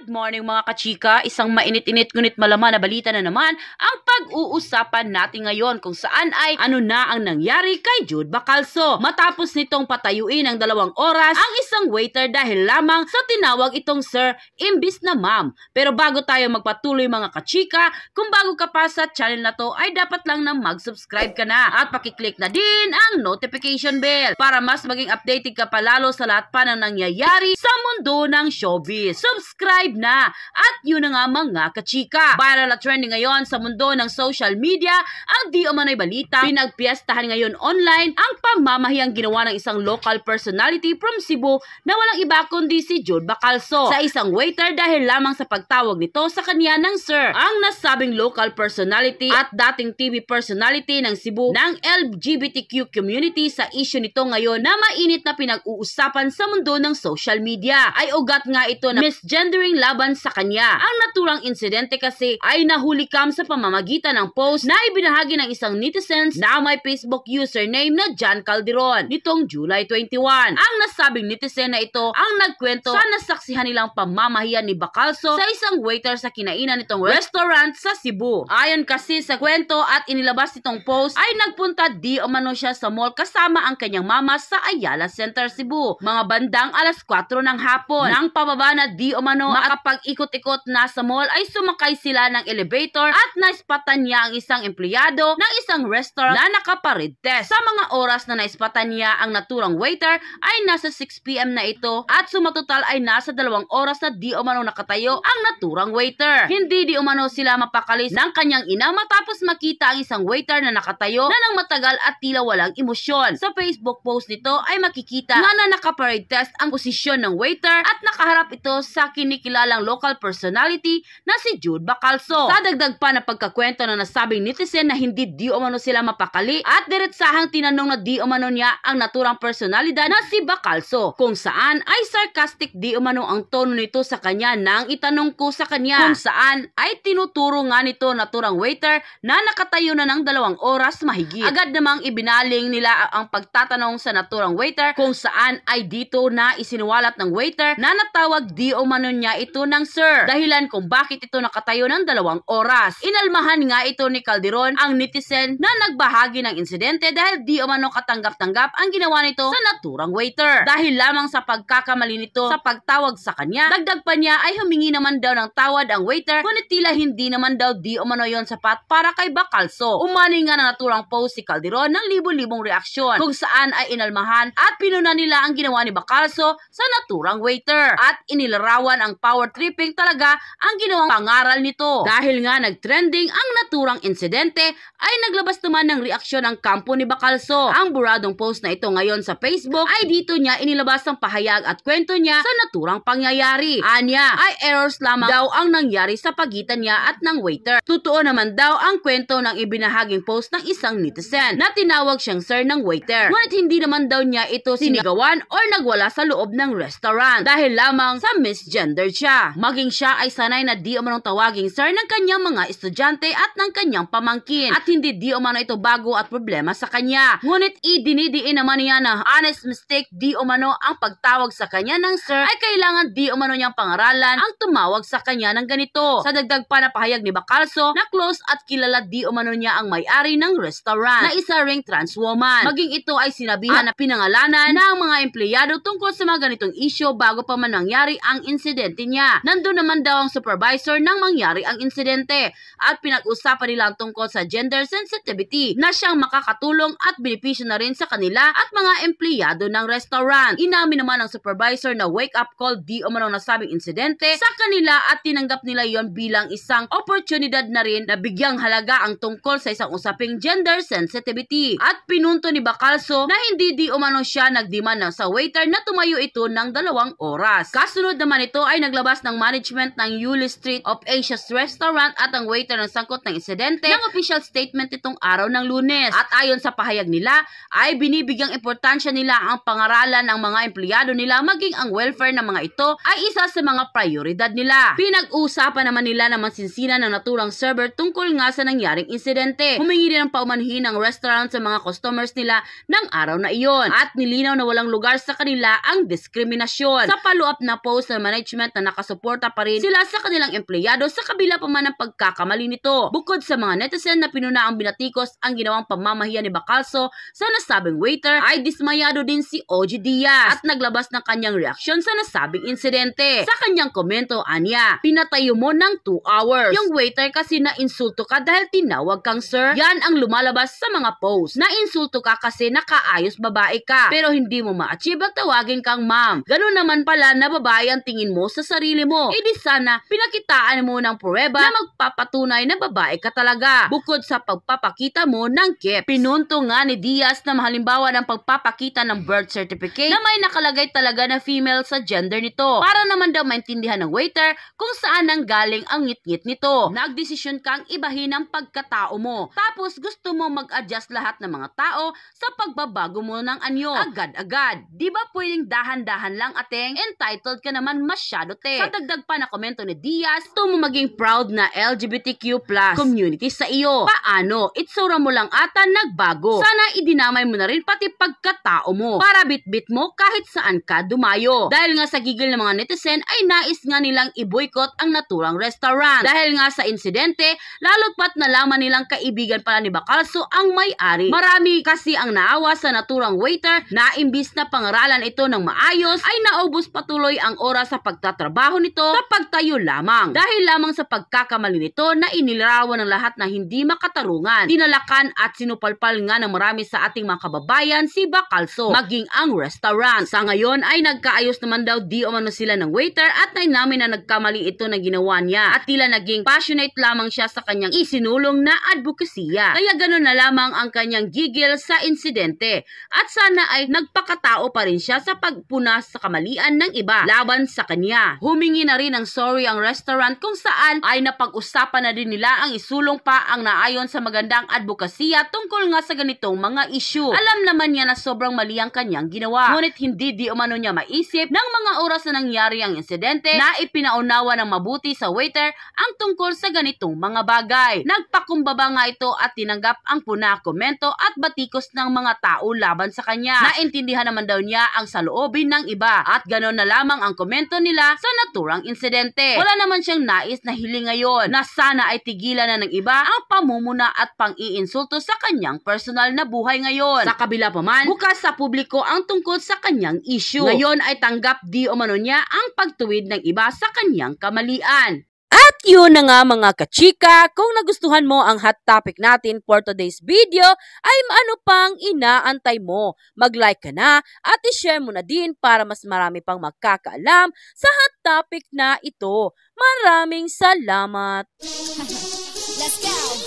Good morning mga kachika, isang mainit-init ngunit malaman na balita na naman ang pag-uusapan natin ngayon kung saan ay ano na ang nangyari kay Jude Bacalso. Matapos nitong patayuin ng dalawang oras ang isang waiter dahil lamang sa tinawag itong sir imbis na ma'am. Pero bago tayo magpatuloy mga kachika, kung bago ka pa sa channel na to ay dapat lang na mag-subscribe ka na at pakiclick na din ang notification bell para mas maging updated ka palalo sa lahat pa ng nangyayari sa mundo ng showbiz. Subscribe na! At yun na nga mga kachika. Viral at trending ngayon sa mundo ng social media ang di umano'y balita. Pinagpiestahan ngayon online ang pamamahiyang ginawa ng isang local personality from Cebu na walang iba kundi si Jude Bacalso sa isang waiter dahil lamang sa pagtawag nito sa kanya ng sir. Ang nasabing local personality at dating TV personality ng Cebu ng LGBTQ community sa issue nito ngayon na mainit na pinag-uusapan sa mundo ng social media ay ugat nga ito na misgendering laban sa kanya. Ang naturang insidente kasi ay nahuli kam sa pamamagitan ng post na ibinahagi ng isang netizens na may Facebook username na John Calderon nitong July 21. Ang nasabing netizen na ito ang nagkwento sa nasaksihan nilang pamamahiyan ni Bacalso sa isang waiter sa kinainan nitong restaurant sa Cebu. Ayon kasi sa kwento at inilabas nitong post ay nagpunta di umano siya sa mall kasama ang kanyang mama sa Ayala Center Cebu. Mga bandang alas 4 ng hapon. Nang pababa na di umano makapag-ikot-ikot na sa mall ay sumakay sila ng elevator at naispatan niya ang isang empleyado ng isang restaurant na nakaparid test. Sa mga oras na naispatan niya ang naturang waiter ay nasa 6pm na ito at sumatotal ay nasa dalawang oras na di umano nakatayo ang naturang waiter. Hindi di umano sila mapakalis ng kanyang ina matapos makita ang isang waiter na nakatayo na nang matagal at tila walang emosyon. Sa Facebook post nito ay makikita nga na nakaparade test ang posisyon ng waiter at nakaharap ito sa kinikilalang local personality na si Jude Bacalso. Sa dagdag pa na pagkakwento na nasabing netizen na hindi di umano sila mapakali at diretsahang tinanong na di umano niya ang naturang personalidad na si Bacalso kung saan ay sarcastic di umano ang tono nito sa kanya nang itanong ko sa kanya kung saan ay tinuturo nga nito naturang waiter na nakatayo na ng dalawang oras mahigit. Agad namang ibinaling nila ang pagtatanong sa naturang waiter kung saan ay dito na isinuwalat ng waiter na natawag di umano niya ito ng sir dahilan kung bakit ito nakatayo ng dalawang oras. Inalmahan nga ito ni Calderon ang netizen na nagbahagi ng insidente dahil di umano katanggap-tanggap ang ginawa nito sa naturang waiter. Dahil lamang sa pagkakamali nito sa pagtawag sa kanya, dagdag pa niya ay humingi naman daw ng tawad ang waiter ngunit tila hindi naman daw di umano yon sapat para kay Bacalso. Umani nga na naturang post si Calderon ng libo-libong reaksyon kung saan ay inalmahan at pinuna nila ang ginawa ni Bacalso sa naturang waiter at inilarawan ang power tripping talaga ang ginawang pangaral nito. Dahil nga nagtrending ang naturang insidente ay naglabas naman ng reaksyon ang kampo ni Bacalso. Ang buradong post na ito ngayon sa Facebook ay dito niya inilabas ang pahayag at kwento niya sa naturang pangyayari. Anya ay errors lamang daw ang nangyari sa pagitan niya at ng waiter. Totoo naman daw ang kwento ng ibinahaging post ng isang netizen na tinawag siyang sir ng waiter. Ngunit hindi naman daw niya ito sinigawan or nagwala sa loob ng restaurant dahil lamang sa misgender siya. Maging siya ay sanay na di umanong tawaging sir ng kanyang mga estudyante at ng kanyang pamangkin at hindi di umano ito bago at problema sa kanya. Ngunit idinidiin naman niya na honest mistake di umano ang pagtawag sa kanya ng sir ay kailangan di umano niyang pangaralan ang tumawag sa kanya ng ganito. Sa dagdag pa na pahayag ni Bacalso na close at kilala di umano niya ang may-ari ng restaurant na isa ring trans woman. Maging ito ay sinabihan na pinangalanan ng mga empleyado tungkol sa mga ganitong issue bago pa man nangyari ang insidente niya. Nandun naman daw ang supervisor nang mangyari ang insidente at pinag-usapan nila ang tungkol sa gender sensitivity na siyang makakatulong at benepisyo na rin sa kanila at mga empleyado ng restaurant. Inamin naman ng supervisor na wake-up call di umano nasabing insidente sa kanila at tinanggap nila yon bilang isang oportunidad na rin na bigyang halaga ang tungkol sa isang usaping gender sensitivity. At pinunto ni Bacalso na hindi di umano siya nagdemand ng sa waiter na tumayo ito ng dalawang oras. Kasunod naman ito ay naglabas ng management ng Yuli Street of Asia's restaurant at ang waiter ng sangkot ng insidente ng official statement itong araw ng lunes. At ayon sa pahayag nila ay binibigyang importansya nila ang pangaralan ng mga empleyado nila maging ang welfare ng mga ito ay isa sa mga prioridad nila. Pinag-usapan naman nila na mansinsina ng naturang server tungkol nga sa nangyaring insidente. Humingi din ng paumanhin ng restaurant sa mga customers nila ng araw na iyon at nilinaw na walang lugar sa kanila ang diskriminasyon. Sa follow-up na post ng management na nakasuporta pa rin sila sa kanilang empleyado sa kabila pa man ng pagkakamali nito. Bukod sa mga netizen na pinuna ang binatikos ang ginawang pamamahiya ni Bacalso sa nasabing waiter, ay dismayado din si OG Diaz at naglabas ng kanyang reaksyon sa nasabing insidente. Sa kanyang komento, anya, pinatayo mo ng 2 hours. Yung waiter kasi na insulto ka dahil tinawag kang sir. Yan ang lumalabas sa mga post. Na insulto ka kasi nakaayos babae ka pero hindi mo ma-achieve at tawagin kang ma'am. Ganun naman pala na babae ang tingin mo sa sarili mo. E di sana pinakitaan mo ng prueba na magpapatunay na babae ka talaga. Bukod sa pagpapakita mo ng kip. Pinunto nga ni Diaz na halimbawa ng pagpapakita ng birth certificate na may nakalagay talaga na female sa gender nito. Para naman daw maintindihan ng waiter kung saan nang galing ang ngit-ngit nito. Nagdesisyon kang ibahin ang pagkatao mo. Tapos gusto mo mag-adjust lahat ng mga tao sa pagbabago mo ng anyo. Agad-agad. Di ba pwedeng dahan-dahan lang ateng? Entitled ka naman masyado te. Sa dagdag pa na komento ni Diaz, gusto mo maging proud na LGBTQ plus community sa iyo. Paano? Itsura mo lang ata nagbago. Sana idinamay mo na rin pati pagkatao mo para bitbit mo kahit saan ka dumayo. Dahil nga sa gigil ng mga netizen ay nais nga nilang i-boycott ang naturang restaurant. Dahil nga sa insidente, lalo pat nalaman nilang kaibigan pala ni Bacalso ang may-ari. Marami kasi ang naawa sa naturang waiter na imbis na pangaralan ito ng maayos ay naubos patuloy ang oras sa pagtatrabaho nito sa pagtayo lamang. Dahil lamang sa pagkakamali nito na inilarawan ng lahat na hindi makatarungan. Tinalakan at sinupalpal nga ng marami sa ating mga kababayan si Bacalso, maging ang restaurant. Sa ngayon ay nagkaayos naman daw di umano sila ng waiter at ay namin na nagkamali ito na ginawa niya at tila naging passionate lamang siya sa kanyang isinulong na advokasya. Kaya ganun na lamang ang kanyang gigil sa insidente at sana ay nagpakatao pa rin siya sa pagpunas sa kamalian ng iba laban sa kanya. Humingi na rin ng sorry ang restaurant kung saan ay napag-usapan na din nila ang isulong pa ang naayon sa magandang advokasya tungkol nga sa ganitong mga issue. Alam naman niya na sobrang mali ang kanyang ginawa. Ngunit hindi di umano niya maisip ng mga oras na nangyari ang insidente na ipinaunawa ng mabuti sa waiter ang tungkol sa ganitong mga bagay. Nagpakumbaba nga ito at tinanggap ang puna komento at batikos ng mga tao laban sa kanya. Naintindihan naman daw niya ang saloobin ng iba at ganoon na lamang ang komento nila sa naturang insidente. Wala naman siyang nais na hiling ngayon na sana ay tigilan na ng iba ang pamumuna at pang-iinsulto sa kanyang personal na buhay ngayon. Sa kabila pa man, bukas sa publiko ang tungkol sa kanyang issue. Ngayon ay tanggap di umano niya ang pagtuwid ng iba sa kanyang kamalian. At yun na nga mga kachika, kung nagustuhan mo ang hot topic natin for today's video, ay ano pang inaantay mo? Mag-like ka na at i-share mo na din para mas marami pang magkakaalam sa hot topic na ito. Maraming salamat!